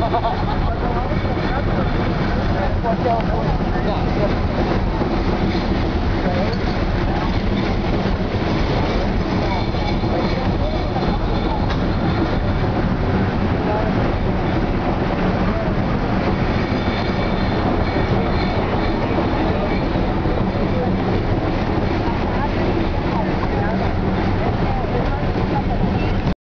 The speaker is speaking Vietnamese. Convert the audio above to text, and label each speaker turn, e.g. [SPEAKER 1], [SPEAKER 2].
[SPEAKER 1] Thank you. Dạ.